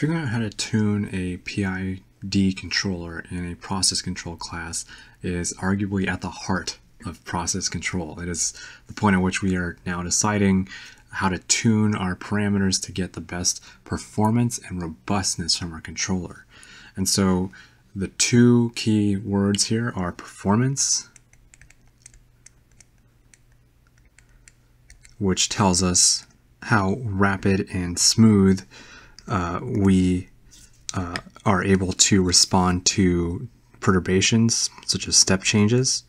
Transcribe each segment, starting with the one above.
Figuring out how to tune a PID controller in a process control class is arguably at the heart of process control. It is the point at which we are now deciding how to tune our parameters to get the best performance and robustness from our controller. And so the two key words here are performance, which tells us how rapid and smooth uh, we uh, are able to respond to perturbations such as step changes.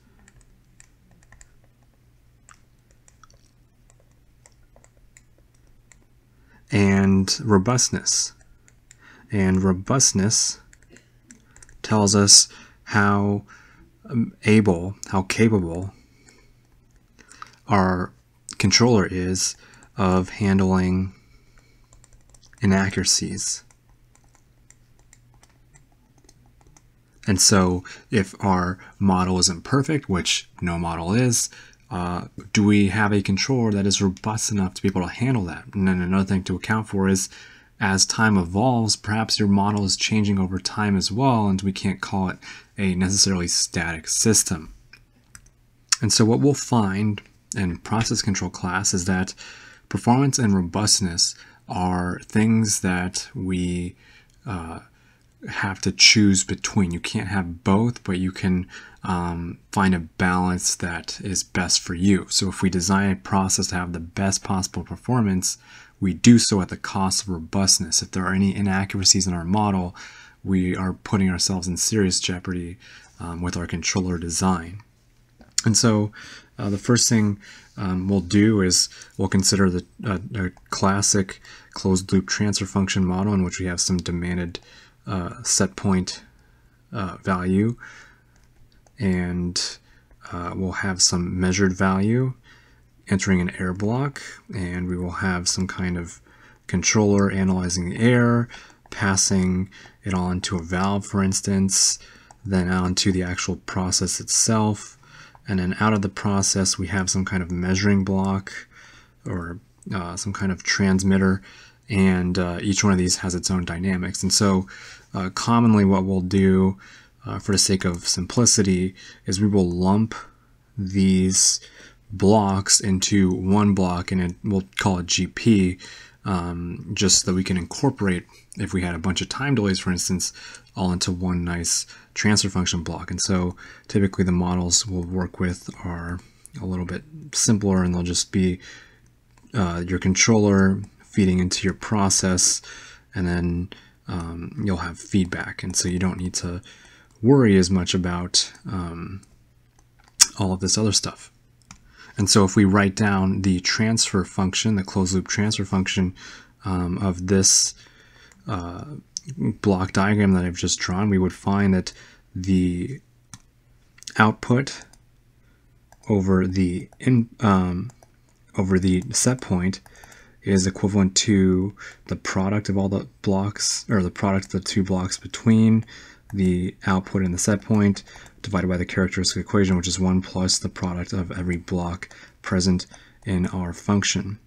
And robustness. And robustness tells us how um, able, how capable our controller is of handling inaccuracies. And so if our model isn't perfect, which no model is, uh, do we have a controller that is robust enough to be able to handle that? And then another thing to account for is as time evolves, perhaps your model is changing over time as well, and we can't call it a necessarily static system. And so what we'll find in process control class is that performance and robustness are things that we uh, have to choose between. You can't have both, but you can um, find a balance that is best for you. So if we design a process to have the best possible performance, we do so at the cost of robustness. If there are any inaccuracies in our model, we are putting ourselves in serious jeopardy um, with our controller design. And so uh, the first thing um, we'll do is we'll consider the uh, classic closed loop transfer function model in which we have some demanded uh, set point uh, value. And uh, we'll have some measured value entering an error block and we will have some kind of controller analyzing the error, passing it on to a valve for instance then onto the actual process itself and then out of the process, we have some kind of measuring block or uh, some kind of transmitter. And uh, each one of these has its own dynamics. And so uh, commonly what we'll do uh, for the sake of simplicity is we will lump these blocks into one block and it, we'll call it GP um, just so that we can incorporate if we had a bunch of time delays, for instance, all into one nice transfer function block. And so typically the models we'll work with are a little bit simpler and they'll just be uh, your controller feeding into your process and then um, you'll have feedback. And so you don't need to worry as much about um, all of this other stuff. And so if we write down the transfer function, the closed loop transfer function um, of this uh, block diagram that I've just drawn, we would find that the output over the in, um, over the set point is equivalent to the product of all the blocks or the product of the two blocks between the output and the set point divided by the characteristic equation which is 1 plus the product of every block present in our function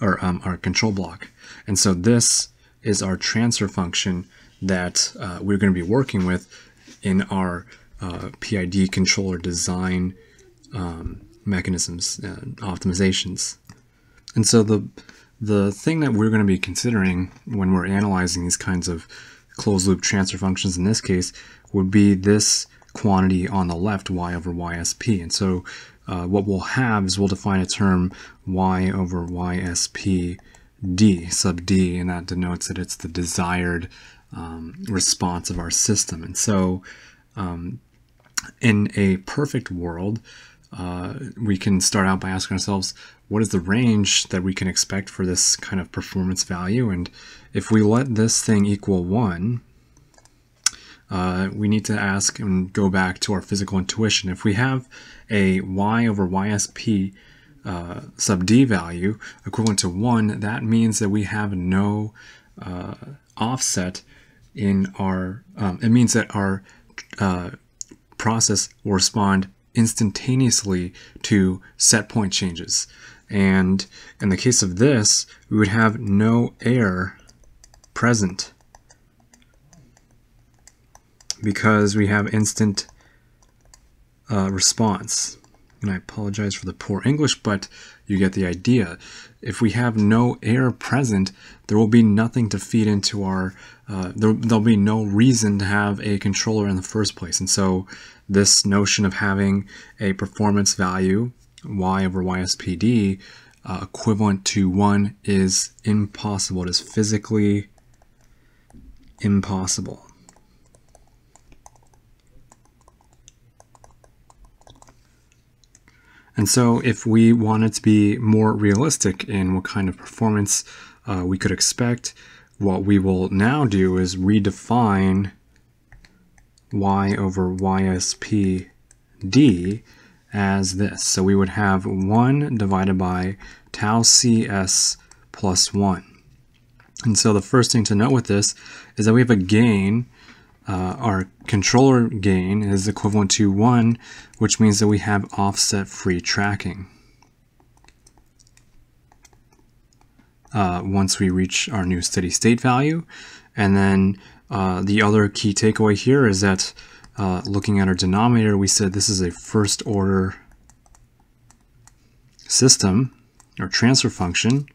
or um, our control block and so this is our transfer function that uh, we're going to be working with in our uh, PID controller design um, mechanisms and optimizations. And so the the thing that we're going to be considering when we're analyzing these kinds of closed loop transfer functions in this case would be this quantity on the left, y over ysp. And so uh, what we'll have is we'll define a term y over ysp d sub d, and that denotes that it's the desired um, response of our system. And so um, in a perfect world, uh, we can start out by asking ourselves, what is the range that we can expect for this kind of performance value? And if we let this thing equal 1, uh, we need to ask and go back to our physical intuition. If we have a y over ysp uh, sub d value equivalent to 1, that means that we have no uh, offset in our, um, it means that our uh, process will respond instantaneously to set point changes. And in the case of this, we would have no error present because we have instant uh, response. And I apologize for the poor English, but you get the idea. If we have no error present, there will be nothing to feed into our, uh, there, there'll be no reason to have a controller in the first place. And so this notion of having a performance value, y over yspd, uh, equivalent to 1 is impossible. It is physically impossible. And so if we wanted to be more realistic in what kind of performance uh, we could expect, what we will now do is redefine y over yspd as this. So we would have 1 divided by tau cs plus 1. And so the first thing to note with this is that we have a gain uh, our controller gain is equivalent to 1, which means that we have offset-free tracking. Uh, once we reach our new steady state value. And then uh, the other key takeaway here is that uh, looking at our denominator, we said this is a first order system or transfer function,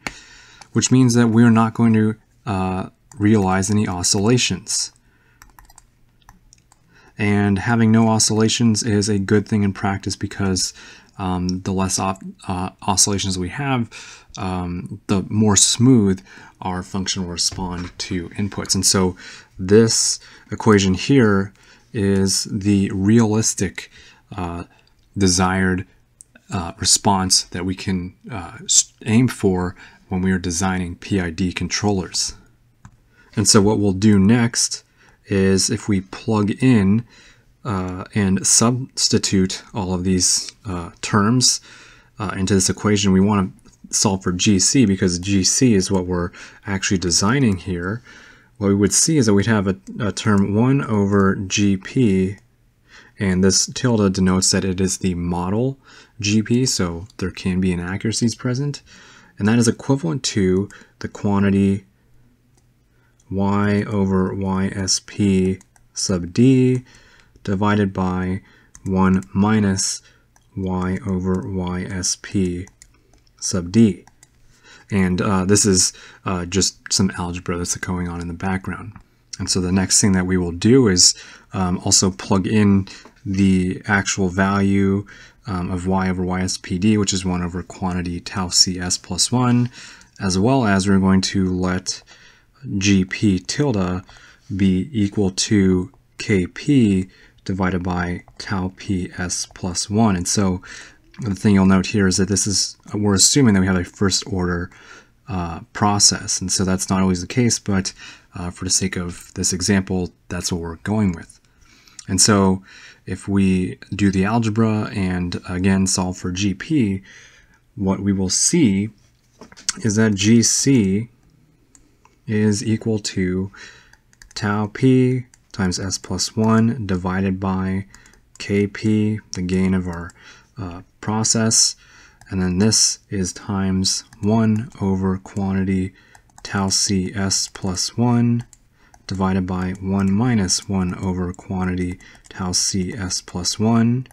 which means that we're not going to uh, realize any oscillations. And having no oscillations is a good thing in practice because um, the less uh, oscillations we have, um, the more smooth our function will respond to inputs. And so this equation here is the realistic uh, desired uh, response that we can uh, aim for when we are designing PID controllers. And so what we'll do next is if we plug in uh, and substitute all of these uh, terms uh, into this equation, we want to solve for GC because GC is what we're actually designing here. What we would see is that we'd have a, a term 1 over GP, and this tilde denotes that it is the model GP, so there can be inaccuracies present, and that is equivalent to the quantity y over ysp sub d divided by 1 minus y over ysp sub d. And uh, this is uh, just some algebra that's going on in the background. And so the next thing that we will do is um, also plug in the actual value um, of y over yspd, which is 1 over quantity tau cs plus 1, as well as we're going to let gp tilde be equal to kp divided by tau ps plus 1. And so the thing you'll note here is that this is, we're assuming that we have a first order uh, process. And so that's not always the case, but uh, for the sake of this example, that's what we're going with. And so if we do the algebra and again solve for GP, what we will see is that GC is equal to tau p times s plus 1 divided by kp, the gain of our uh, process, and then this is times 1 over quantity tau cs plus 1 divided by 1 minus 1 over quantity tau cs plus 1.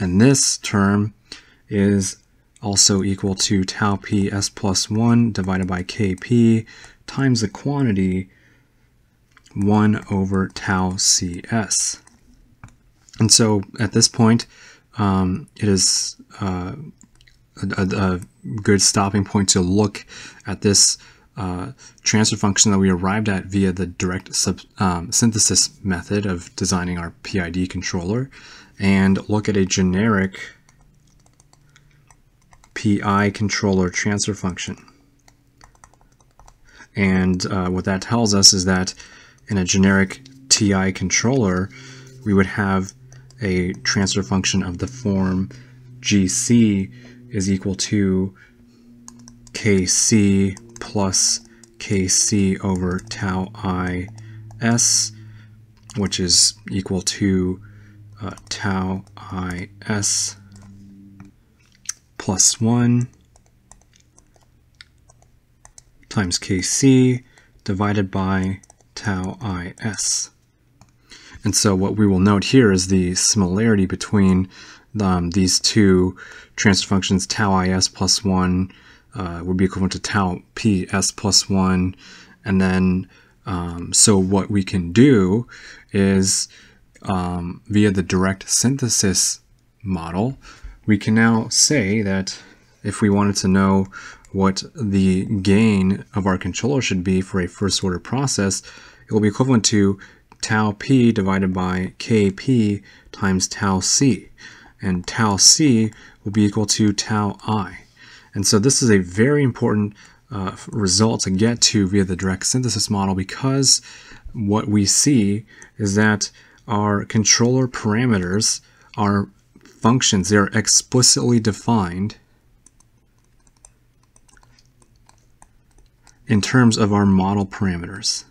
And this term is also equal to tau p s plus 1 divided by kp times the quantity 1 over tau cs. And so at this point, um, it is uh, a, a, good stopping point to look at this uh, transfer function that we arrived at via the direct sub, um, synthesis method of designing our PID controller and look at a generic PI controller transfer function. And uh, what that tells us is that in a generic PI controller, we would have a transfer function of the form GC is equal to KC plus KC over tau I S, which is equal to uh, tau I S plus 1 times Kc divided by tau is. And so what we will note here is the similarity between um, these two transfer functions, tau is plus 1 uh, would be equivalent to tau ps plus 1. And then, um, so what we can do is um, via the direct synthesis model, we can now say that if we wanted to know what the gain of our controller should be for a first order process, it will be equivalent to tau p divided by kp times tau c. And tau c will be equal to tau i. And so this is a very important uh, result to get to via the direct synthesis model because what we see is that our controller parameters are functions. They're explicitly defined in terms of our model parameters.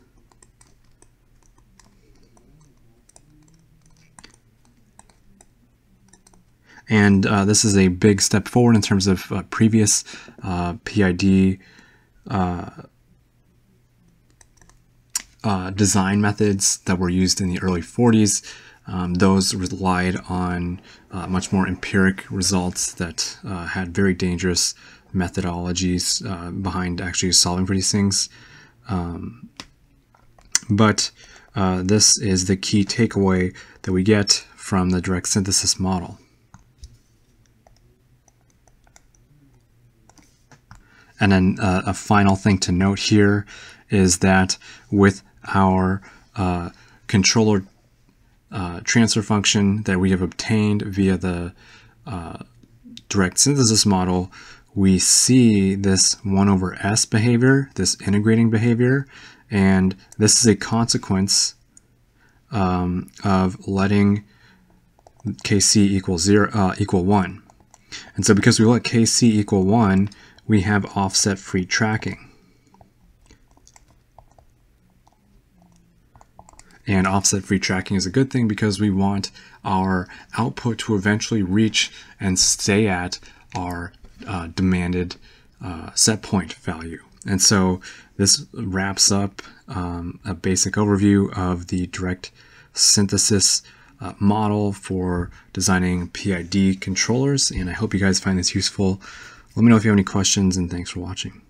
And uh, this is a big step forward in terms of uh, previous uh, PID uh, uh, design methods that were used in the early 40s. Um, those relied on uh, much more empiric results that had very dangerous methodologies behind actually solving for these things. Um, but this is the key takeaway that we get from the direct synthesis model. And then uh, a final thing to note here is that with our uh, controller uh, transfer function that we have obtained via the uh, direct synthesis model, we see this 1 over s behavior, this integrating behavior, and this is a consequence um, of letting kc equal zero uh, equal 1. And so because we let kc equal 1, we have offset free tracking. And offset free tracking is a good thing because we want our output to eventually reach and stay at our uh, demanded uh, set point value. And so this wraps up um, a basic overview of the direct synthesis uh, model for designing PID controllers. And I hope you guys find this useful. Let me know if you have any questions and thanks for watching.